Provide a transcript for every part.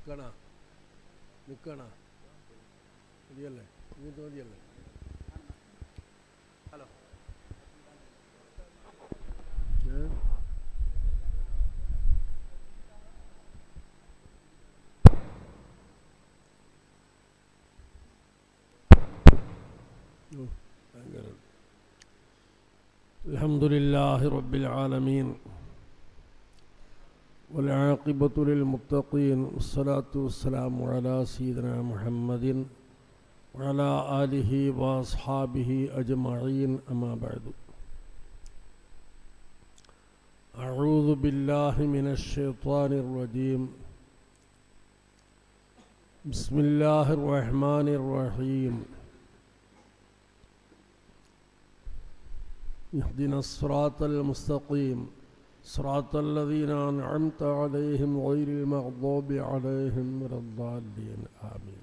നിൽക്കണ നിൽക്കണ മതിയല്ലേ ഇങ്ങോട്ട് മതിയല്ലേ ഹലോ ഏ? ഓ, ഭയങ്കര. الحمد لله رب العالمين والعاقبة للمتقين والصلاة والسلام على سيدنا محمد وعلى آله وأصحابه أجمعين أما بعد. أعوذ بالله من الشيطان الرجيم. بسم الله الرحمن الرحيم. اهدنا الصراط المستقيم. صراط الذين أنعمت عليهم غير المغضوب عليهم ولا الضالين آمين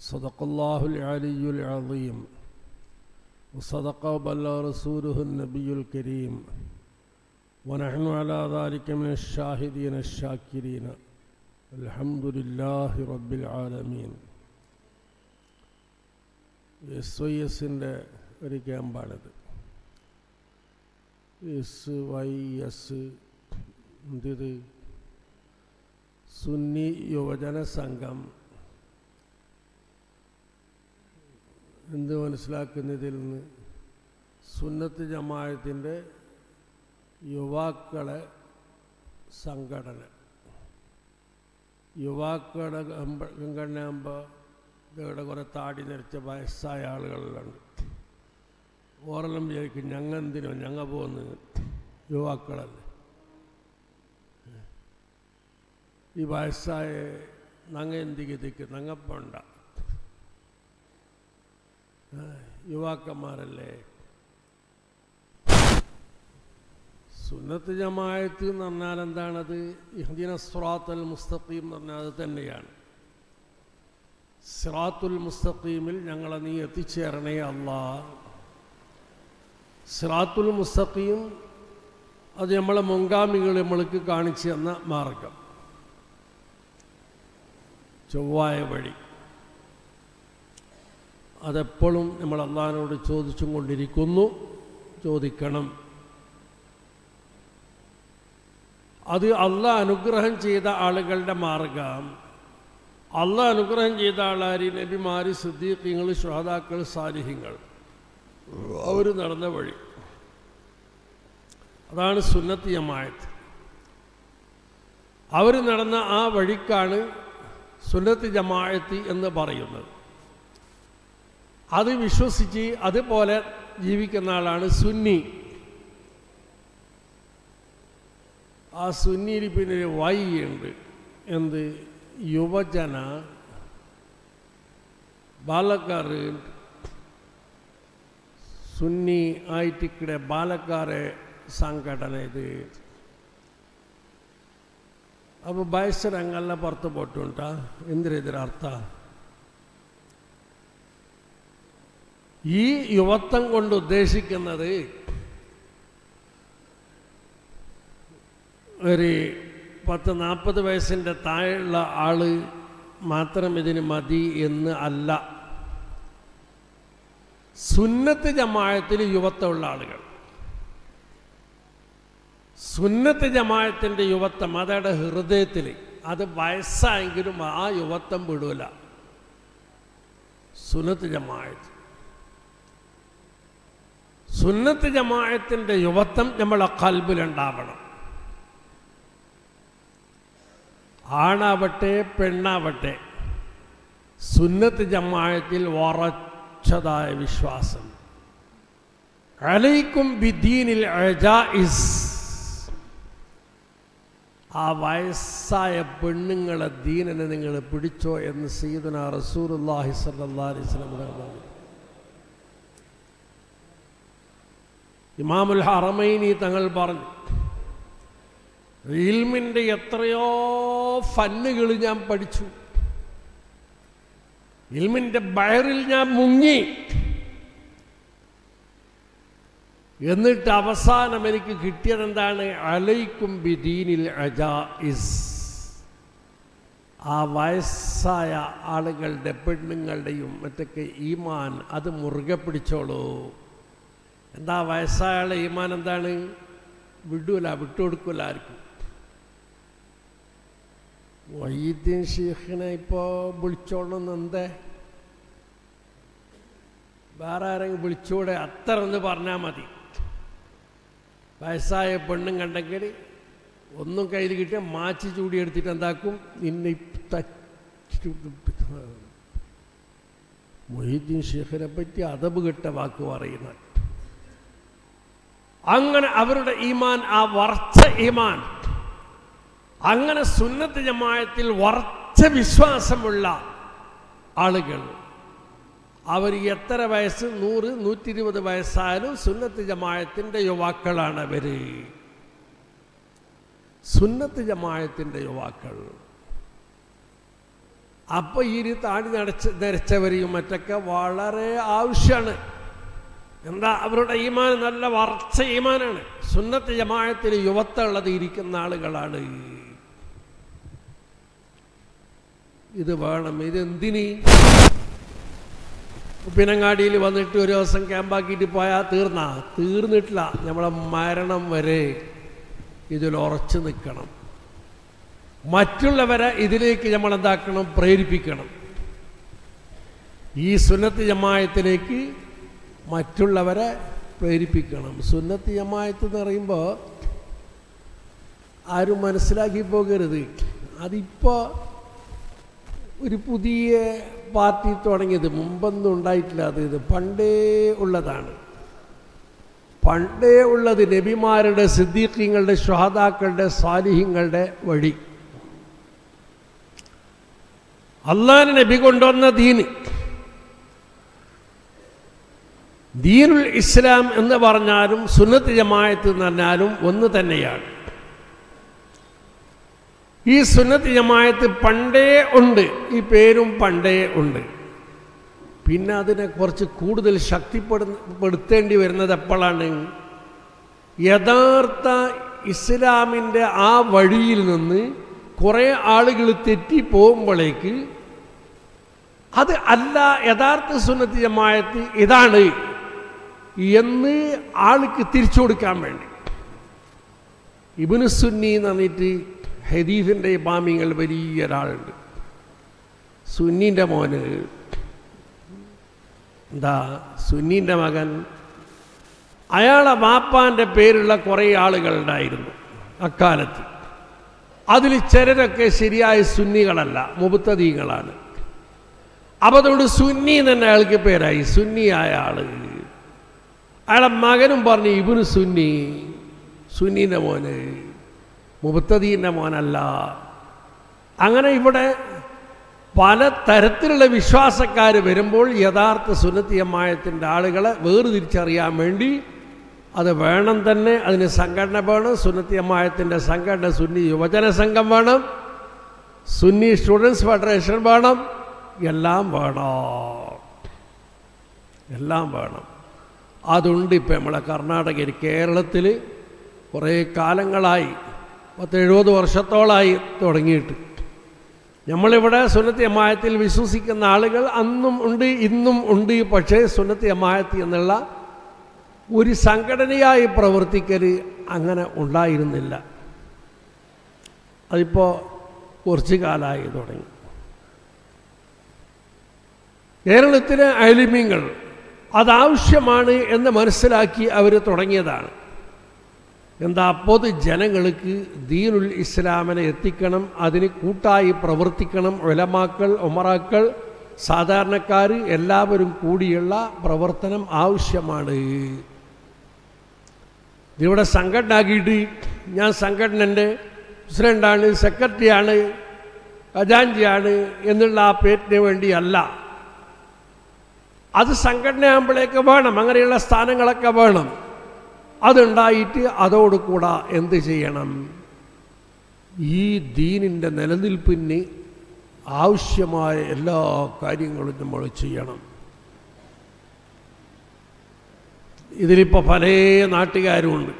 صدق الله العلي العظيم وصدق وبلغ رسوله النبي الكريم ونحن على ذلك من الشاهدين الشاكرين الحمد لله رب العالمين എസ് വൈ എസിൻ്റെ ഒരു ക്യാമ്പാണിത് എസ് വൈ എസ് എന്തിത്? സുന്നി യുവജന സംഘം. എന്ത് മനസ്സിലാക്കുന്നതിൽ നിന്ന്? സുന്നത്ത് ജമായത്തിന്റെ യുവാക്കളെ സംഘടന. യുവാക്കളുടെ സംഘടനയാകുമ്പോൾ ഇവിടെ കുറേ താടി നിറച്ച വയസ്സായ ആളുകളിലുണ്ട് ഓരെല്ലാം വിചാരിക്കും ഞങ്ങൾ എന്തിനോ ഞങ്ങൾ പോകുന്നു യുവാക്കളല്ലേ? ഈ വയസ്സായ ഞങ്ങൾ എന്തിക്ക് ഞങ്ങൾ പോണ്ട യുവാക്കന്മാരല്ലേ? സുന്നത്ത് ജമായത്ത് എന്ന് പറഞ്ഞാൽ എന്താണത്? ഇഹ്ദിന സ്രാത്തൽ മുസ്തഖീം എന്ന് പറഞ്ഞാൽ അത് തന്നെയാണ്. സിറാത്തുൽ മുസ്തഖീമിൽ ഞങ്ങളെ നീ എത്തിച്ചേരണേ അല്ലാ സിറാത്തുൽ മുസ്തഖിയും അത് നമ്മളെ മുൻഗാമികൾ നമ്മൾക്ക് കാണിച്ചു തന്ന മാർഗം. ചൊവ്വായ വഴി. അതെപ്പോഴും നമ്മൾ അള്ളഹാനോട് ചോദിച്ചും കൊണ്ടിരിക്കുന്നു. ചോദിക്കണം. അത് അള്ള അനുഗ്രഹം ചെയ്ത ആളുകളുടെ മാർഗം. അള്ള അനുഗ്രഹം ചെയ്ത ആളാരി? നബിമാര് സിദ്ദീഖിങ്ങൾ ഷുഹദാക്കൾ സാലിഹ്യങ്ങൾ അവർ നടന്ന വഴി. അതാണ് സുന്നത്ത് ജമായത്ത് അവർ നടന്ന ആ വഴിക്കാണ് സുന്നത്ത് ജമായത്തി എന്ന് പറയുന്നത്. അത് വിശ്വസിച്ച് അതുപോലെ ജീവിക്കുന്ന ആളാണ് സുന്നി. ആ സുന്നിയിൽ പിന്നെ ഒരു വൈ ഉണ്ട് എന്ത്? യുവജന ബാലക്കാർ സുന്നി सुन्नी ബാലക്കാരെ സംഘടന बालकारे സംഘടനയത് അപ്പോൾ ബയസ്സരങ്ങളെല്ലാം പുറത്ത് പോട്ടുണ്ട എന്തിനാ ഇതിനർത്ഥ ഈ യുവത്വം കൊണ്ട് ഉദ്ദേശിക്കുന്നത് ഒരു പത്ത് നാൽപ്പത് വയസ്സിന്റെ താഴെയുള്ള ആൾ മാത്രം ഇതിന് മതി എന്ന് അല്ല. സുന്നത്ത് ജമായത്തിൽ യുവത്വമുള്ള ആളുകൾ. സുന്നത്ത് ജമായത്തിന്റെ യുവത്വം അതയുടെ ഹൃദയത്തിൽ അത് വയസ്സായെങ്കിലും ആ യുവത്വം വിടൂല. സുന്നത്ത് ജമായത്ത് സുന്നത്ത് ജമായത്തിന്റെ യുവത്വം നമ്മളെ കൽബിലുണ്ടാവണം. ആണാവട്ടെ പെണ്ണാവട്ടെ സുന്നത്ത് ജമായത്തിൽ ഉറച്ചതായ വിശ്വാസം. അലൈക്കും ബിദീനിൽ അജായിസ്. ആ വയസ്സായ പെണ്ണുങ്ങളെ ദീനനെ നിങ്ങൾ പിടിച്ചോ എന്ന് സീദന റസൂർല്ലാഹി സല്ലല്ലാഹി അലൈഹി വസല്ലം പറഞ്ഞു. ഇമാമുൽ ഹറമൈനി തങ്ങൾ പറഞ്ഞു ഇൽമിന്റെ എത്രയോ ഫന്നുകൾ ഞാൻ പഠിച്ചു. ഇൽമിന്റെ ബയറിൽ ഞാൻ മുങ്ങി. എന്നിട്ട് അവസാനം എനിക്ക് കിട്ടിയത് എന്താണ്? അലൈക്കും ബിദീനിൽ അജായിസ്. ആ വയസ്സായ ആളുകളുടെ പെണ്ണുങ്ങളുടെയും മറ്റൊക്കെ ഈമാൻ അത് മുറുകെ പിടിച്ചോളൂ. എന്താ വയസ്സായ ആളെ ഈമാൻ എന്താണ്? വിടൂല വിട്ടുകൊടുക്കൂല ആർക്കും. വൈദ്യൻ ഷീഖിനെ ഇപ്പോൾ വിളിച്ചോളുന്നെന്തേ വേറെ ആരെങ്കിലും വിളിച്ചൂടെ അത്ര ഒന്ന് പറഞ്ഞാൽ മതി. വയസ്സായ പെണ്ണും കണ്ടെങ്കിൽ ഒന്നും കയ്യിൽ കിട്ടിയാൽ മാച്ചി ചൂടി എടുത്തിട്ട് എന്താക്കും? നിന്നെ മൊഹീദ്ദീൻ ഷെയ്ഖിനെ പറ്റി അതബ് കെട്ട വാക്ക് പറയുന്ന അങ്ങനെ അവരുടെ ഈമാൻ ആ വറച്ച ഈമാൻ അങ്ങനെ സുന്നത്ത് ജമായത്തിൽ വറച്ച വിശ്വാസമുള്ള ആളുകൾ അവർ എത്ര വയസ്സ്? നൂറ് നൂറ്റി ഇരുപത് വയസ്സായാലും സുന്നത്ത് ജമായത്തിന്റെ യുവാക്കളാണ് അവർ സുന്നത്ത് ജമായത്തിന്റെ യുവാക്കൾ. അപ്പോൾ ഈ താടി നടച്ച് ധരിച്ചവരെയും മറ്റൊക്കെ വളരെ ആവശ്യമാണ് എന്താ? അവരുടെ ഈമാൻ നല്ല വർച്ച ഈമാനാണ്. സുന്നത്ത് ജമായത്തിൽ യുവത്തുള്ളത് ഇരിക്കുന്ന ആളുകളാണ്. ഇത് വേണം. ഇതെന്തിനി? ഉപ്പിനങ്ങാടിയിൽ വന്നിട്ട് ഒരു ദിവസം ക്യാമ്പാക്കിയിട്ട് പോയാൽ തീർന്ന. തീർന്നിട്ടില്ല. നമ്മളെ മരണം വരെ ഇതിൽ ഉറച്ചു നിൽക്കണം. മറ്റുള്ളവരെ ഇതിലേക്ക് നമ്മൾ എന്താക്കണം പ്രേരിപ്പിക്കണം. ഈ സുന്നത്ത് ജമായത്തിലേക്ക് മറ്റുള്ളവരെ പ്രേരിപ്പിക്കണം. സുന്നത്ത് ജമായത്ത് എന്ന് പറയുമ്പോൾ ആരും മനസ്സിലാക്കി പോകരുത്. അതിപ്പോൾ ഒരു പുതിയ പാർട്ടി തുടങ്ങിയത് മുമ്പൊന്നും ഉണ്ടായിട്ടില്ല. അത് ഇത് പണ്ടേ ഉള്ളതാണ്. പണ്ടേ ഉള്ളത് നബിമാരുടെ സിദ്ദീഖിങ്ങളുടെ ഷഹാദാക്കളുടെ സ്വാലിഹ്യങ്ങളുടെ വഴി. അള്ളാഹ് നബി കൊണ്ടുവന്ന ദീന് ദീനുൽ ഇസ്ലാം എന്ന് പറഞ്ഞാലും സുന്നത്ത് ജമായത്ത് എന്ന് പറഞ്ഞാലും ഒന്ന് തന്നെയാണ്. ഈ സുന്നത്ത് ജമായത്ത് പണ്ടേ ഉണ്ട്. ഈ പേരും പണ്ടേ ഉണ്ട്. പിന്നെ അതിനെ കുറച്ച് കൂടുതൽ ശക്തിപ്പെടുത്തേണ്ടി വരുന്നത് എപ്പോഴാണ്? യഥാർത്ഥ ഇസ്ലാമിന്റെ ആ വഴിയിൽ നിന്ന് കുറേ ആളുകൾ തെറ്റിപ്പോകുമ്പോഴേക്ക് അത് അല്ല യഥാർത്ഥ സുന്നത്തി ജമായത്ത് ഇതാണ് എന്ന് ആൾക്ക് തിരിച്ചു കൊടുക്കാൻ വേണ്ടി. ഇബിന് സുന്നി എന്ന് പറഞ്ഞിട്ട് ഹദീഫിന്റെ ഇമാമിങ്ങൾ വലിയ ഒരാളുണ്ട് സുന്നീന്റെ മോന് എന്താ സുന്നീന്റെ മകൻ അയാളെ വാപ്പാന്റെ പേരുള്ള കുറേ ആളുകളുണ്ടായിരുന്നു അക്കാലത്ത്. അതിൽ ചിലരൊക്കെ ശരിയായ സുന്നികളല്ല മുബത്തദീങ്ങളാണ്. അപ്പം അതുകൊണ്ട് സുന്നി തന്നെ അയാൾക്ക് പേരായി. സുന്നിയായ ആൾ. അയാളെ മകനും പറഞ്ഞു ഇവന് സുന്നി സുന്നീന്റെ മോന്. മുബത്തദീന്റെ മോനല്ല. അങ്ങനെ ഇവിടെ പല തരത്തിലുള്ള വിശ്വാസക്കാർ വരുമ്പോൾ യഥാർത്ഥ സുന്നത്തിയമായത്തിന്റെ ആളുകളെ വേർതിരിച്ചറിയാൻ വേണ്ടി അത് വേണം തന്നെ. അതിന് സംഘടന വേണം സുന്നത്തിയമായത്തിന്റെ സംഘടന സുന്നി യുവജന സംഘം വേണം സുന്നി സ്റ്റുഡൻസ് ഫെഡറേഷൻ വേണം എല്ലാം വേണം. എല്ലാം വേണം. അതുണ്ട് ഇപ്പം നമ്മളെ കർണാടകയിൽ കേരളത്തിൽ കുറേ കാലങ്ങളായി പത്ത് എഴുപത് വർഷത്തോളമായി തുടങ്ങിയിട്ട്. നമ്മളിവിടെ സുന്നത്തി അമായത്തിൽ വിശ്വസിക്കുന്ന ആളുകൾ അന്നും ഉണ്ട് ഇന്നും ഉണ്ട്. പക്ഷേ സുന്നത്തി അമായത്തി എന്നുള്ള ഒരു സംഘടനയായി പ്രവർത്തിക്കൽ അങ്ങനെ ഉണ്ടായിരുന്നില്ല. അതിപ്പോൾ കുറച്ച് കാലമായി തുടങ്ങി. കേരളത്തിലെ അയലിമ്യങ്ങൾ അതാവശ്യമാണ് എന്ന് മനസ്സിലാക്കി അവർ തുടങ്ങിയതാണ്. എന്താ പൊതു ജനങ്ങൾക്ക് ദീനുൽ ഇസ്ലാമിനെ എത്തിക്കണം അതിന് കൂട്ടായി പ്രവർത്തിക്കണം. ഒലമാക്കൾ ഒമറാക്കൾ സാധാരണക്കാർ എല്ലാവരും കൂടിയുള്ള പ്രവർത്തനം ആവശ്യമാണ്. ഇവിടെ സംഘടന ആക്കിയിട്ട് ഞാൻ സംഘടനന്റെ പ്രസിഡന്റാണ് സെക്രട്ടറിയാണ് ഖജാൻജിയാണ് എന്നുള്ള ആ പേരിന് വേണ്ടിയല്ല. അത് സംഘടനയാകുമ്പോഴേക്ക് വേണം അങ്ങനെയുള്ള സ്ഥാനങ്ങളൊക്കെ വേണം. അതുണ്ടായിട്ട് അതോടുകൂടെ എന്ത് ചെയ്യണം? ഈ ദീനിന്റെ നിലനിൽപ്പിന് ആവശ്യമായ എല്ലാ കാര്യങ്ങളും നമ്മൾ ചെയ്യണം. ഇതിലിപ്പോൾ പല നാട്ടുകാരുമുണ്ട്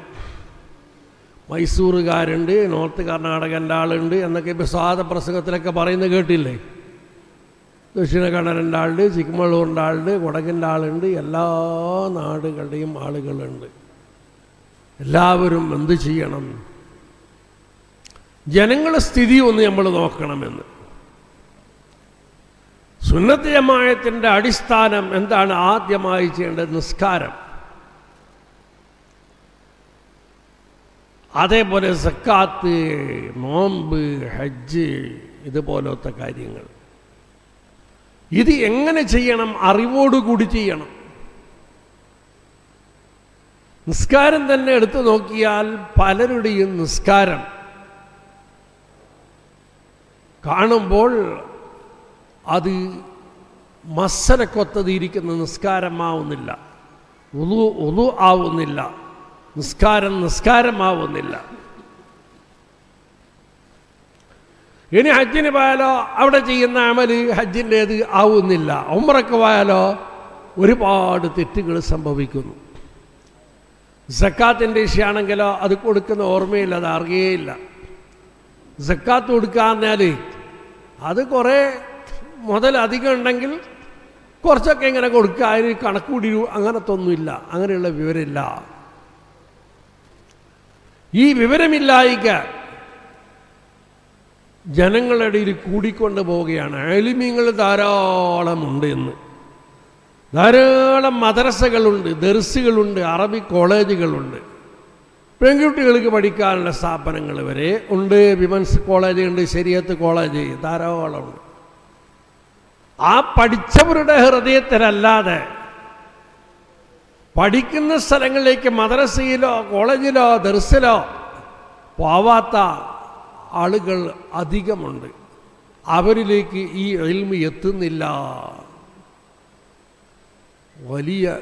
മൈസൂറുകാരുണ്ട് നോർത്ത് കർണാടകന്റെ ആളുണ്ട് എന്നൊക്കെ ഇപ്പോൾ സ്വാദ പ്രസംഗത്തിലൊക്കെ പറയുന്നത് കേട്ടില്ലേ? ദക്ഷിണ കന്നഡന്റെ ആളുണ്ട് ചിക്കമള്ളൂരിന്റെ ആളുണ്ട് കുടകിന്റെ ആളുണ്ട് എല്ലാ നാടുകളുടെയും ആളുകളുണ്ട്. എല്ലാവരും എന്ത് ചെയ്യണം? ജനങ്ങളുടെ സ്ഥിതി ഒന്ന് നമ്മൾ നോക്കണമെന്ന്. സുന്നത്ത് ജമായത്തിന്റെ അടിസ്ഥാനം എന്താണ്? ആദ്യമായി ചെയ്യേണ്ടത് നിസ്കാരം. അതേപോലെ സക്കാത്ത് നോമ്പ് ഹജ്ജ് ഇതുപോലത്തെ കാര്യങ്ങൾ. ഇത് എങ്ങനെ ചെയ്യണം? അറിവോടുകൂടി ചെയ്യണം. നിസ്കാരം തന്നെ എടുത്തു നോക്കിയാൽ പലരുടെയും നിസ്കാരം. കാണുമ്പോൾ അത് മസലക്കൊത്തതിരിക്കുന്ന നിസ്കാരമാവുന്നില്ല. ഉളു ഉളു ആവുന്നില്ല. നിസ്കാരം നിസ്കാരമാവുന്നില്ല. ഇനി ഹജ്ജിന് പോയാലോ? അവിടെ ചെയ്യുന്ന അമൽ ഹജ്ജിന്റേത് ആവുന്നില്ല. ഉമ്രക്ക് പോയാലോ? ഒരുപാട് തെറ്റുകൾ സംഭവിക്കുന്നു. സക്കാത്തിന്റെ വിഷയമാണെങ്കിലോ അത് കൊടുക്കുന്ന ഓർമ്മയില്ല അത് അറിയേയില്ല. സക്കാത്ത് കൊടുക്കുക പറഞ്ഞാൽ അത് കുറേ മുതൽ അധികം ഉണ്ടെങ്കിൽ കുറച്ചൊക്കെ ഇങ്ങനെ കൊടുക്കുക അതിന് കണക്കൂടി അങ്ങനത്തെ ഒന്നുമില്ല അങ്ങനെയുള്ള വിവരമില്ല. ഈ വിവരമില്ലായിക്ക ജനങ്ങളുടെ ഇടയിൽ കൂടിക്കൊണ്ട് പോവുകയാണ്. അലിമ്യങ്ങൾ ധാരാളമുണ്ട് എന്ന്. ധാരാളം മദ്രസകളുണ്ട് ദർസുകളുണ്ട് അറബി കോളേജുകളുണ്ട്. പെൺകുട്ടികൾക്ക് പഠിക്കാനുള്ള സ്ഥാപനങ്ങൾ വരെ ഉണ്ട്. വിമൻസ് കോളേജ് ഉണ്ട് ശരിയത്ത് കോളേജ് ധാരാളമുണ്ട് ആ പഠിച്ചവരുടെ ഹൃദയത്തിലല്ലാതെ പഠിക്കുന്ന സ്ഥലങ്ങളിലേക്ക് മദ്രസയിലോ കോളേജിലോ ദർസിലോ പോവാത്ത ആളുകൾ അധികമുണ്ട്. അവരിലേക്ക് ഈ എൽമി എത്തുന്നില്ല. വലിയ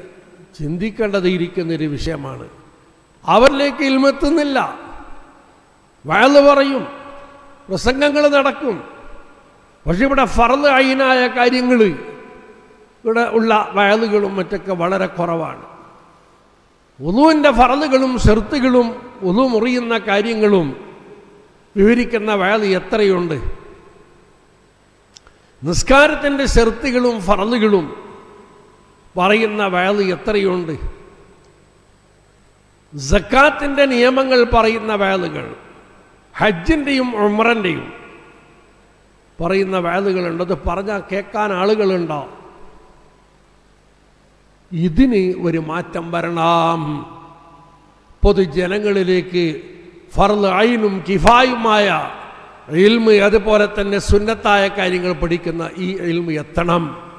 ചിന്തിക്കേണ്ടതിരിക്കുന്നൊരു വിഷയമാണ്. അവരിലേക്ക് ഇൽമെത്തുന്നില്ല വയൽ പറയും പ്രസംഗങ്ങൾ നടക്കും. പക്ഷെ ഇവിടെ ഫറന്ന് അയിനായ കാര്യങ്ങൾ ഇവിടെ ഉള്ള വയലുകളും മറ്റൊക്കെ വളരെ കുറവാണ്. ഒന്നുവിന്റെ ഫറന്നുകളും ഷെർത്തുകളും ഒന്നു മുറിയുന്ന കാര്യങ്ങളും വിവരിക്കുന്ന വയൽ എത്രയുണ്ട്? നിസ്കാരത്തിന്റെ ഷെർത്തുകളും ഫറലുകളും പറയുന്ന വയൽ എത്രയുണ്ട്? ജക്കാത്തിന്റെ നിയമങ്ങൾ പറയുന്ന വയലുകൾ ഹജ്ജിന്റെയും ഉമ്രന്റെയും പറയുന്ന വയലുകളുണ്ട് അത് പറഞ്ഞാൽ കേൾക്കാൻ ആളുകളുണ്ടോ? ഇതിന് ഒരു മാറ്റം വരണം. പൊതുജനങ്ങളിലേക്ക് ഫർദ് ഐനും കിഫായുമായ ഇൽമ് അതുപോലെ തന്നെ സുന്നത്തായ കാര്യങ്ങൾ പഠിക്കുന്ന ഈ ഇൽമ് എത്തണം.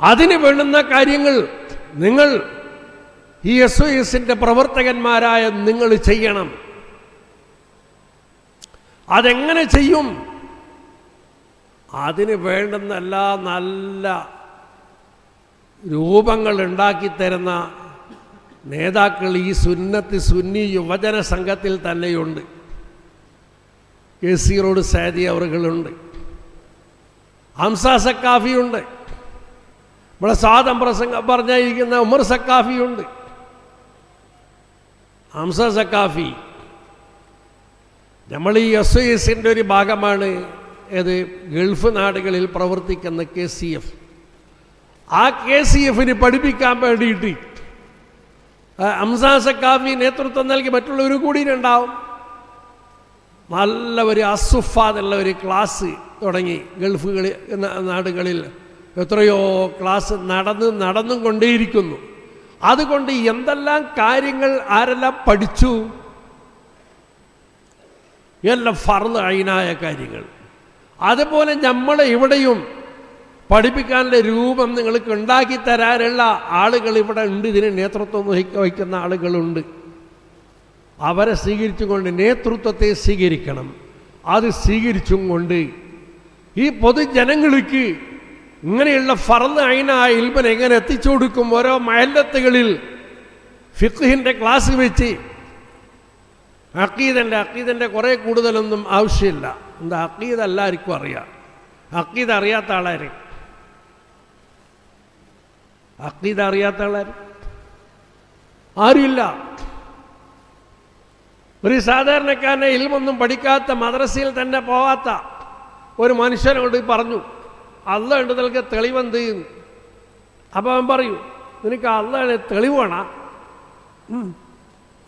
അതിന് വേണ്ടുന്ന കാര്യങ്ങൾ നിങ്ങൾ ഈ എസ് ഒ എസിന്റെ പ്രവർത്തകന്മാരായ നിങ്ങൾ ചെയ്യണം. അതെങ്ങനെ ചെയ്യും? അതിന് വേണ്ടുന്ന എല്ലാ നല്ല രൂപങ്ങൾ ഉണ്ടാക്കിത്തരുന്ന നേതാക്കൾ ഈ സുന്നത്ത് സുന്നി യുവജന സംഘത്തിൽ തന്നെയുണ്ട്. കെ സി റോഡ് സാദി അവറുകളുണ്ട് ഹംസ സക്കാഫിയുണ്ട് ഇവിടെ സാദം പ്രസംഗം പറഞ്ഞിരിക്കുന്ന ഉമർ സക്കാഫിയുണ്ട് ഹംസ സക്കാഫി നമ്മൾ ഈ എസ് എസിന്റെ ഒരു ഭാഗമാണ് ഏത് ഗൾഫ് നാടുകളിൽ പ്രവർത്തിക്കുന്ന കെ സി എഫ്. ആ കെ സി എഫിന് പഠിപ്പിക്കാൻ വേണ്ടിയിട്ട് ഹംസ സക്കാഫി നേതൃത്വം നൽകി മറ്റുള്ളവർ കൂടി ഉണ്ടാവും. നല്ല ഒരു അസുഫ എന്നുള്ള ഒരു ക്ലാസ് തുടങ്ങി ഗൾഫുകളിൽ നാടുകളിൽ. എത്രയോ ക്ലാസ് നടന്ന് നടന്നും കൊണ്ടേയിരിക്കുന്നു. അതുകൊണ്ട് എന്തെല്ലാം കാര്യങ്ങൾ ആരെല്ലാം പഠിച്ചു? എല്ലാം ഫർദ് അയിനായ കാര്യങ്ങൾ. അതുപോലെ നമ്മൾ ഇവിടെയും പഠിപ്പിക്കാനുള്ള രൂപം നിങ്ങൾക്ക് ഉണ്ടാക്കി തരാനുള്ള ആളുകൾ ഇവിടെ ഉണ്ട്. ഇതിന് നേതൃത്വം വഹിക്കുന്ന ആളുകളുണ്ട്. അവരെ സ്വീകരിച്ചുകൊണ്ട് നേതൃത്വത്തെ സ്വീകരിക്കണം. അത് സ്വീകരിച്ചും കൊണ്ട് ഈ പൊതുജനങ്ങൾക്ക് ഇങ്ങനെയുള്ള ഫറന്ന് അയിനായ ഇൽബൻ എങ്ങനെ എത്തിച്ചു കൊടുക്കും? ഓരോ മഹല്ലത്തുകളിൽ ഫിഖിന്റെ ക്ലാസ് വെച്ച് അക്കീദന്റെ അക്കീദന്റെ കുറേ കൂടുതലൊന്നും ആവശ്യമില്ല. എന്താ? അക്കീദ് എല്ലാവർക്കും അറിയാം. അക്കീദ് അറിയാത്ത ആളാര്? അക്കീദ് അറിയാത്ത ആളാര്? ആരുമില്ല. ഒരു സാധാരണക്കാരനെ ഇൽമൊന്നും പഠിക്കാത്ത മദ്രസയിൽ തന്നെ പോവാത്ത ഒരു മനുഷ്യനോട് പറഞ്ഞു അല്ല ഉണ്ട് നിനക്ക് തെളിവെന്ത്? അപ്പോൾ അവൻ പറയും നിനക്ക് അല്ലാണ് തെളിവാണ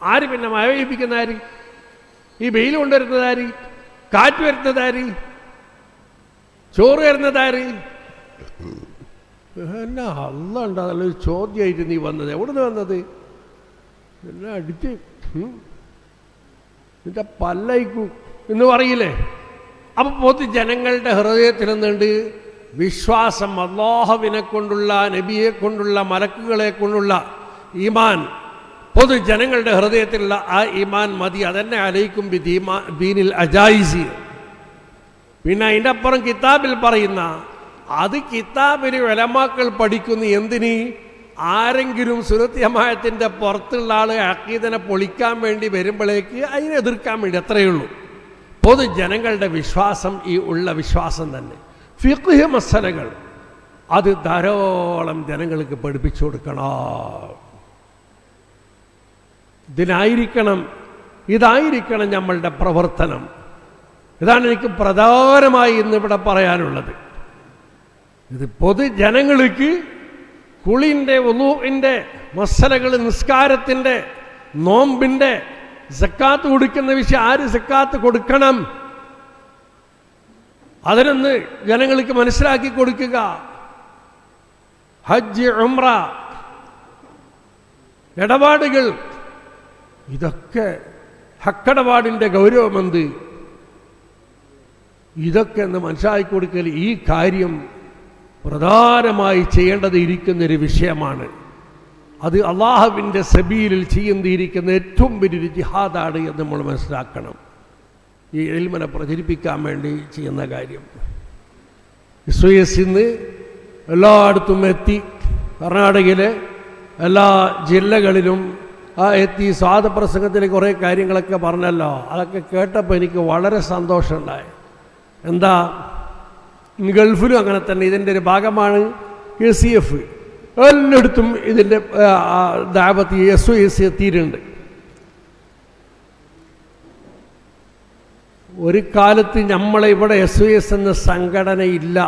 ആര് പിന്നെ മഴ പെയ്യിപ്പിക്കുന്ന ആര്? ഈ വെയിൽ കൊണ്ടുവരുന്നത് ആര്? കാറ്റ് വരുന്നത് ആര്? ചോറ് വരുന്നത് ആര്? എന്നാ അല്ല ഉണ്ട് അതല്ലൊരു ചോദ്യമായിട്ട് നീ വന്നത്? എവിടുന്ന് വന്നത്? എല്ലാം അടിച്ച് എന്റെ പല്ലയിക്കൂ എന്ന് പറയില്ലേ? അപ്പൊ പൊതു ജനങ്ങളുടെ ഹൃദയത്തിൽ നിന്നുണ്ട് വിശ്വാസം അള്ളാഹുവിനെ കൊണ്ടുള്ള നബിയെ കൊണ്ടുള്ള മലക്കുകളെ കൊണ്ടുള്ള ഈമാൻ പൊതു ജനങ്ങളുടെ ഹൃദയത്തിലുള്ള ആ ഈമാൻ മതി. അതെന്നെ അലയിക്കും ബീനിൽ അജായിസി. പിന്നെ അതിന്റെ അപ്പുറം കിതാബിൽ പറയുന്ന അത് കിതാബിന് വിലമാക്കൾ പഠിക്കുന്നു എന്തിന്? ആരെങ്കിലും സുരത്യമായത്തിന്റെ പുറത്തുള്ള ആൾ അക്കീതനെ പൊളിക്കാൻ വേണ്ടി വരുമ്പോഴേക്ക് അതിനെ എതിർക്കാൻ വേണ്ടി അത്രയേ ഉള്ളൂ. പൊതുജനങ്ങളുടെ വിശ്വാസം ഈ ഉള്ള വിശ്വാസം തന്നെ. ഫിഖ് മസലകൾ. അത് ധാരാളം ജനങ്ങൾക്ക് പഠിപ്പിച്ചു കൊടുക്കണം. ഇതിനായിരിക്കണം ഇതായിരിക്കണം നമ്മളുടെ പ്രവർത്തനം. ഇതാണ് എനിക്ക് പ്രധാനമായി ഇന്നിവിടെ പറയാനുള്ളത്. ഇത് പൊതുജനങ്ങൾക്ക് കുളിന്റെ ഒന്നുവിന്റെ മസലകൾ നിസ്കാരത്തിന്റെ നോമ്പിന്റെ സക്കാത്ത് കൊടുക്കുന്ന വിഷയം ആര് സക്കാത്ത് കൊടുക്കണം? അതിനൊന്ന് ജനങ്ങൾക്ക് മനസ്സിലാക്കി കൊടുക്കുക. ഹജ്ജ് ഉംറ ഇടപാടുകൾ ഇതൊക്കെ ഹക്കടപാടിന്റെ ഗൗരവമെന്ത്? ഇതൊക്കെ ഒന്ന് മനസ്സിലാക്കി കൊടുക്കൽ ഈ കാര്യം പ്രധാനമായി ചെയ്യേണ്ടത് ഇരിക്കുന്നൊരു വിഷയമാണ്. അത് അള്ളാഹുവിന്റെ സബീലിൽ ചെയ്യുന്നിരിക്കുന്ന ഏറ്റവും വലിയൊരു ജിഹാദാണ് എന്ന് നമ്മൾ മനസ്സിലാക്കണം. ഈ എളിമനെ പ്രചരിപ്പിക്കാൻ വേണ്ടി ചെയ്യുന്ന കാര്യം. ഇസ്വയസ് ഇന്ന് എല്ലായിടത്തും എത്തി. കർണാടകയിലെ എല്ലാ ജില്ലകളിലും ആ എത്തി സ്വാതപ്രസംഗത്തിലെ കുറേ കാര്യങ്ങളൊക്കെ പറഞ്ഞല്ലോ. അതൊക്കെ കേട്ടപ്പോൾ എനിക്ക് വളരെ സന്തോഷമുണ്ടായി. എന്താ ഗൾഫിലും അങ്ങനെ തന്നെ. ഇതിന്റെ ഒരു ഭാഗമാണ് കെ സി എഫ്. എല്ലായിടത്തും ഇതിന്റെ ദാപത്തി എസ് ഒ എസ് എത്തിയിട്ടുണ്ട്. ഒരു കാലത്ത് നമ്മളെ ഇവിടെ എസ് എസ് എന്ന സംഘടനയില്ല.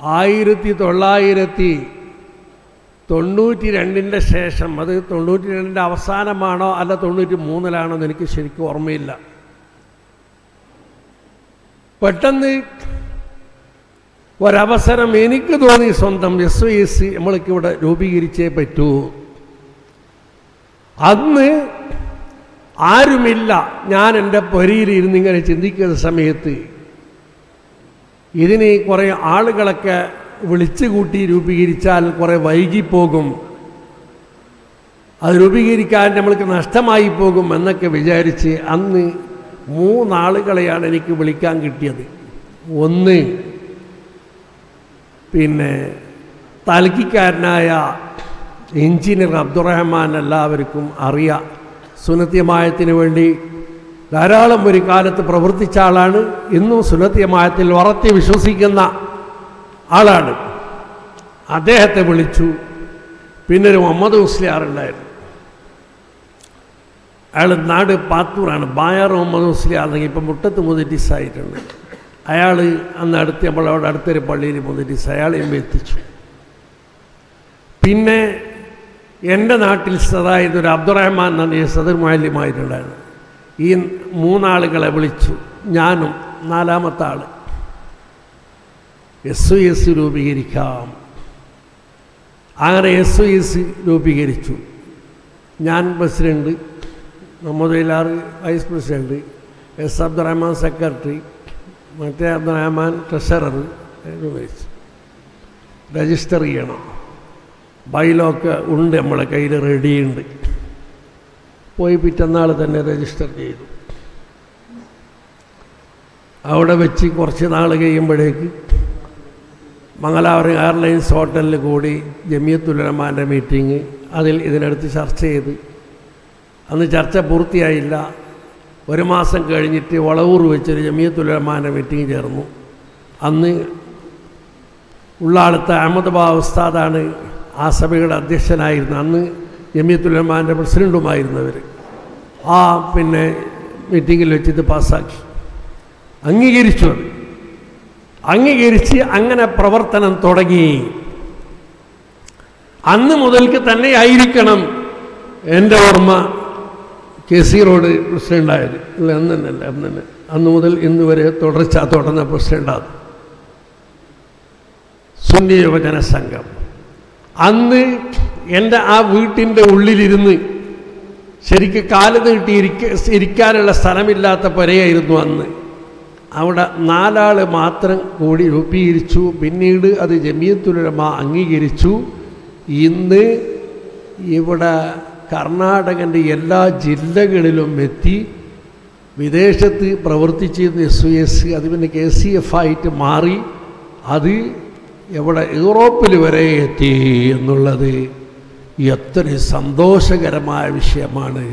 ആയിരത്തി തൊള്ളായിരത്തി തൊണ്ണൂറ്റി രണ്ടിന്റെ ശേഷം അത് തൊണ്ണൂറ്റി രണ്ടിന്റെ അവസാനമാണോ അല്ല തൊണ്ണൂറ്റി മൂന്നിലാണോ എന്ന് എനിക്ക് ശരിക്കും ഓർമ്മയില്ല. പെട്ടെന്ന് ഒരവസരം എനിക്ക് തോന്നി സ്വന്തം എസ് ഒ എസ് നമ്മൾക്ക് ഇവിടെ രൂപീകരിച്ചേ പറ്റൂ. അന്ന് ആരുമില്ല. ഞാൻ എന്റെ പൊരിയിലിരുന്ന് ഇങ്ങനെ ചിന്തിക്കുന്ന സമയത്ത് ഇതിന് കുറേ ആളുകളൊക്കെ വിളിച്ചുകൂട്ടി രൂപീകരിച്ചാൽ കുറേ വൈകിപ്പോകും. അത് രൂപീകരിക്കാൻ നമ്മൾക്ക് നഷ്ടമായി പോകും എന്നൊക്കെ വിചാരിച്ച് അന്ന് മൂന്നാളുകളെയാണ് എനിക്ക് വിളിക്കാൻ കിട്ടിയത്. ഒന്ന് പിന്നെ തലക്കിക്കാരനായ എഞ്ചിനീയർ അബ്ദുറഹ്മാൻ എല്ലാവർക്കും അറിയാം. സുനത്യമായത്തിന് വേണ്ടി ധാരാളം ഒരു കാലത്ത് പ്രവർത്തിച്ച ആളാണ്. ഇന്നും സുനത്യമായത്തിൽ ഉറത്തി വിശ്വസിക്കുന്ന ആളാണ്. അദ്ദേഹത്തെ വിളിച്ചു. പിന്നെ ഒരു മുഹമ്മദ് മുസ്ലിയാറുണ്ടായിരുന്നു അയാൾ നാട് പാത്തൂറാണ്. ബായാർ മുഹമ്മദ് ഉസ്ലിയാർ അല്ലെങ്കിൽ ഇപ്പം മുട്ടത്ത് മുതിറ്റിസായിട്ടുണ്ട് അയാൾ അന്ന് അടുത്ത് നമ്മളവിടെ അടുത്തൊരു പള്ളിയിൽ മുതിറ്റിസ് അയാളെയും എത്തിച്ചു. പിന്നെ എന്റെ നാട്ടിൽ സദായത് ഒരു അബ്ദുറഹ്മാൻ നദിയ സദർ മാലിന്യമായിട്ടുണ്ടായിരുന്നു ഈ മൂന്നാളുകളെ വിളിച്ചു. ഞാനും നാലാമത്തെ ആൾ എസ് എസ് രൂപീകരിക്കാം. അങ്ങനെ എസ് എസ് രൂപീകരിച്ചു. ഞാൻ president Muhammad vice president S Abdurahman secretary മറ്റേ അബ്ദുറഹ്മാൻ ട്രഷറർ രൂപീകരിച്ചു. രജിസ്റ്റർ ചെയ്യണം. ബൈലൊക്കെ ഉണ്ട് നമ്മളെ കയ്യിൽ റെഡിയുണ്ട് പോയി പിറ്റന്നാൾ തന്നെ രജിസ്റ്റർ ചെയ്തു. അവിടെ വെച്ച് കുറച്ച് നാൾ കഴിയുമ്പോഴേക്ക് മംഗലാപുരം എയർലൈൻസ് ഹോട്ടലിൽ കൂടി ജമിയത്തുലമാന്റെ മീറ്റിംഗ് അതിൽ ഇതിനടുത്ത് ചർച്ച ചെയ്ത്. അന്ന് ചർച്ച പൂർത്തിയായില്ല. ഒരു മാസം കഴിഞ്ഞിട്ട് വളവൂർ വെച്ചൊരു ജമിയത്തുലമാന്റെ മീറ്റിംഗ് ചേർന്നു. അന്ന് ഉള്ളാളത്തെ അഹമ്മദ് ബാ ഉസ്താദാണ് ആ സഭയുടെ അധ്യക്ഷനായിരുന്നു അന്ന് ജമിയത്തുലമാന്റെ പ്രസിഡന്റുമായിരുന്നവർ ആ പിന്നെ മീറ്റിങ്ങിൽ വെച്ചിട്ട് പാസ്സാക്കി. അംഗീകരിച്ചു അത് അംഗീകരിച്ച് അങ്ങനെ പ്രവർത്തനം തുടങ്ങി. അന്ന് മുതൽക്ക് തന്നെ ആയിരിക്കണം എന്റെ ഓർമ്മ കെ സി റോഡ് പ്രസിഡന്റായത് ഇല്ല അന്ന് തന്നെയല്ല അന്ന് തന്നെ. അന്ന് മുതൽ ഇന്ന് വരെ തുടർച്ച തുടർന്ന പ്രസിഡന്റാണ് സുന്നി യുവജന സംഘം. അന്ന് എന്റെ ആ വീട്ടിന്റെ ഉള്ളിലിരുന്ന് ശരിക്ക് കാൽ നീട്ടി ഇരിക്ക ഇരിക്കാനുള്ള സ്ഥലമില്ലാത്ത പുരയായിരുന്നു അന്ന്. അവിടെ നാലാൾ മാത്രം കൂടി രൂപീകരിച്ചു. പിന്നീട് അത് ജമിയത്തുലമ അംഗീകരിച്ചു. ഇന്ന് ഇവിടെ കർണാടകന്റെ എല്ലാ ജില്ലകളിലും എത്തി വിദേശത്ത് പ്രവർത്തിച്ചിരുന്ന എസ് യു എസ് അത് പിന്നെ കെ സി എഫ് ആയിട്ട് മാറി. അത് എവിടെ യൂറോപ്പിൽ വരെ എത്തി എന്നുള്ളത് എത്ര സന്തോഷകരമായ വിഷയമാണ്.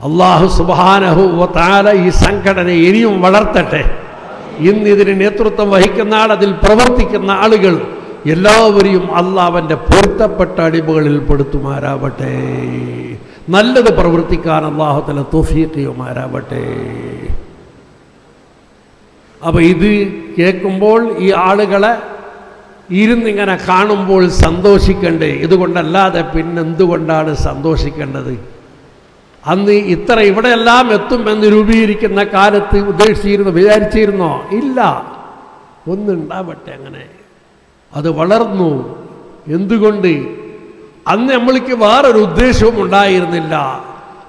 അള്ളാഹു സുബാനഹു താല ഈ സംഘടന ഇനിയും വളർത്തട്ടെ. ഇന്ന് ഇതിന് നേതൃത്വം വഹിക്കുന്ന ആൾ അതിൽ പ്രവർത്തിക്കുന്ന ആളുകൾ എല്ലാവരെയും അള്ളാവന്റെ പൊരുത്തപ്പെട്ട അടിമകളിൽ പെടുത്തുമാരാവട്ടെ നല്ലത് പ്രവർത്തിക്കാൻ അള്ളാഹുത്തല തോഫിയക്കുമാരാവട്ടെ അപ്പോൾ ഇത് കേൾക്കുമ്പോൾ ഈ ആളുകളെ ഇരുന്നിങ്ങനെ കാണുമ്പോൾ സന്തോഷിക്കണ്ടേ? ഇതുകൊണ്ടല്ലാതെ പിന്നെന്തുകൊണ്ടാണ് സന്തോഷിക്കേണ്ടത്? അന്ന് ഇത്ര ഇവിടെയെല്ലാം എത്തുമെന്ന് രൂപീകരിക്കുന്ന കാലത്ത് ഉദ്ദേശിച്ചിരുന്നു വിചാരിച്ചിരുന്നോ? ഇല്ല. ഒന്നുണ്ടാവട്ടെ അങ്ങനെ. അത് വളർന്നു. എന്തുകൊണ്ട്? അന്ന് നമ്മൾക്ക് വേറൊരു ഉദ്ദേശവും ഉണ്ടായിരുന്നില്ല.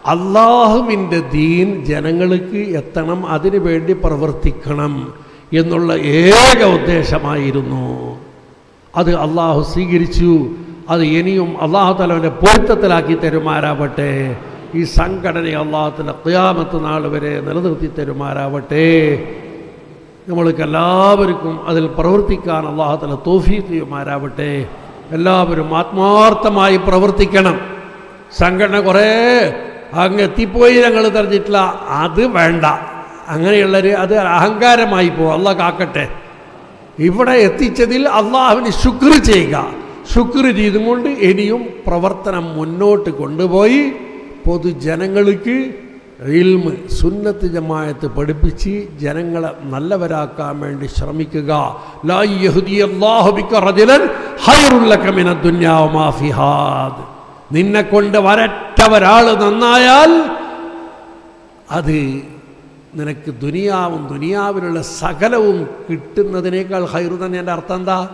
അള്ളാഹുവിന്റെ ദീൻ ജനങ്ങൾക്ക് എത്തണം അതിനു വേണ്ടി പ്രവർത്തിക്കണം എന്നുള്ള ഏക ഉദ്ദേശമായിരുന്നു. അത് അള്ളാഹു സ്വീകരിച്ചു. അത് ഇനിയും അള്ളാഹു തലവന്റെ പൊരുത്തത്തിലാക്കി തരുമാരാവട്ടെ ഈ സംഘടനയെ അള്ളാഹത്തിന്റെ ക്യാമത്ത് നാൾ വരെ നിലനിർത്തി തരുമാരാവട്ടെ നമ്മൾക്ക് എല്ലാവർക്കും അതിൽ പ്രവർത്തിക്കാൻ അള്ളാഹത്തിലെ തോഫീക്കുമാരാവട്ടെ എല്ലാവരും ആത്മാർത്ഥമായി പ്രവർത്തിക്കണം. സംഘടന കുറേ അങ്ങ് എത്തിപ്പോയി ഞങ്ങൾ തെരഞ്ഞിട്ടില്ല അത് വേണ്ട. അങ്ങനെയുള്ളൊരു അത് അഹങ്കാരമായി പോകും അല്ല കാക്കട്ടെ. ഇവിടെ എത്തിച്ചതിൽ അള്ളാഹുവിന് ശുക്ർ ചെയ്യുക. ശുക്ർ ചെയ്തുകൊണ്ട് ഇനിയും പ്രവർത്തനം മുന്നോട്ട് കൊണ്ടുപോയി പൊതുജനങ്ങൾക്ക് ഇൽമ് സുന്നത്ത് ജമായത്ത് പഠിപ്പിച്ച് ജനങ്ങളെ നല്ലവരാക്കാൻ വേണ്ടി ശ്രമിക്കുക. ലാ ഹൈറുള്ള ബിക ദുന്യാവ് മാഫിഹാദ് നിന്നെ കൊണ്ട് വരറ്റ ഒരാൾ നന്നായാൽ അത് നിനക്ക് ദുനിയാവും ദുനിയാവിലുള്ള സകലവും കിട്ടുന്നതിനേക്കാൾ ഹൈറു തന്നെ. എന്റെ അർത്ഥം എന്താ?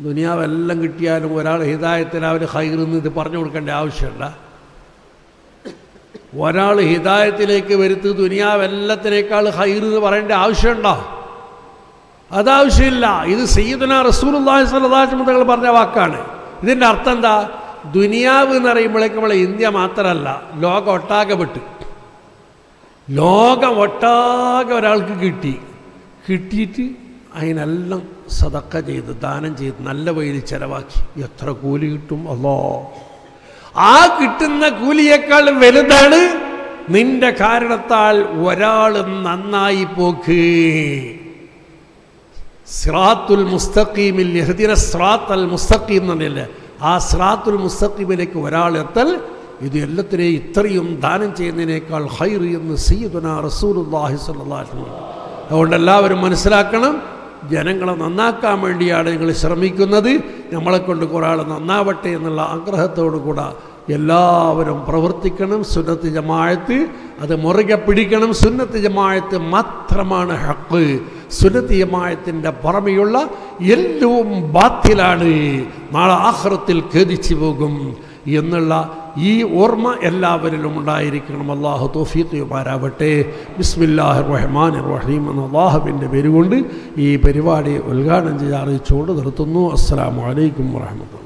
ദുനിയാവെല്ലാം കിട്ടിയാലും ഒരാൾ ഹിതായത്തിന് അവർ ഹൈറെന്ന് ഇത് പറഞ്ഞു കൊടുക്കേണ്ട ആവശ്യമില്ല. ഒരാൾ ഹിതായത്തിലേക്ക് വരുത്ത് ദുനിയാവെല്ലത്തിനേക്കാൾ ഹൈർ എന്ന് പറയേണ്ട ആവശ്യമുണ്ടോ? അതാവശ്യമില്ല. ഇത് സയ്യിദുന സ്വല്ലല്ലാഹു അലൈഹി വസല്ലം പറഞ്ഞ വാക്കാണ്. ഇതിന്റെ അർത്ഥം എന്താ? ദുനിയാവ് എന്ന് പറയുമ്പോഴേക്കും നമ്മളെ ഇന്ത്യ മാത്രമല്ല ലോകം ഒട്ടാകെ പെട്ട്. ലോകം ഒട്ടാകെ ഒരാൾക്ക് കിട്ടി. കിട്ടിയിട്ട് അതിനെല്ലാം സതക്ക ചെയ്ത് ദാനം ചെയ്ത് നല്ല വഴിയിൽ ചിലവാക്കി. എത്ര കൂലി കിട്ടും? അല്ലോ ആ കിട്ടുന്ന കൂലിയേക്കാൾ വലുതാണ് നിന്റെ കാരണത്താൽ ഒരാൾ നന്നായി പോക്ക്. സ്രാത്തുൽ മുസ്തഖീമിൽ യഹ്ദിന സ്രാത്ത് മുസ്തഖീം എന്നല്ലേ ആ സ്രാത്തുൽ മുസ്തഖീമിലേക്ക് ഒരാൾ എത്തൽ ഇത് എല്ലാത്തിനെയും ഇത്രയും ദാനം ചെയ്യുന്നതിനേക്കാൾ ഹൈർ എന്ന് സയ്യിദുന അലൈഹി വസല്ലം അതുകൊണ്ട് എല്ലാവരും മനസ്സിലാക്കണം ജനങ്ങളെ നന്നാക്കാൻ വേണ്ടിയാണ് നിങ്ങൾ ശ്രമിക്കുന്നത്. നമ്മളെ കൊണ്ട് നന്നാവട്ടെ എന്നുള്ള ആഗ്രഹത്തോടു കൂടെ എല്ലാവരും പ്രവർത്തിക്കണം സുന്നത്ത് ജമായത്ത് അത് മുറുകെ പിടിക്കണം. സുന്നത്ത് ജമായത്ത് മാത്രമാണ് ഹക്ക്. സുന്നത്ത് ജമായത്തിന്റെ പുറമെയുള്ള എല്ലവും ബാത്തിലാണ്. നാളെ ആഹ്റത്തിൽ ഖേദിച്ചു പോകും എന്നുള്ള ഈ ഓർമ്മ എല്ലാവരിലും ഉണ്ടായിരിക്കണം. അള്ളാഹു തോഫീത്തുമാരാവട്ടെ ബിസ്മില്ലാഹ് റഹ്മാൻ റഹീം എന്ന അള്ളാഹുവിന്റെ പേരുകൊണ്ട് ഈ പരിപാടി ഉദ്ഘാടനം ചെയ്യാൻ അറിയിച്ചുകൊണ്ട് നിർത്തുന്നു. അസ്സാം വലൈക്കും വാഹമത്തുള്ള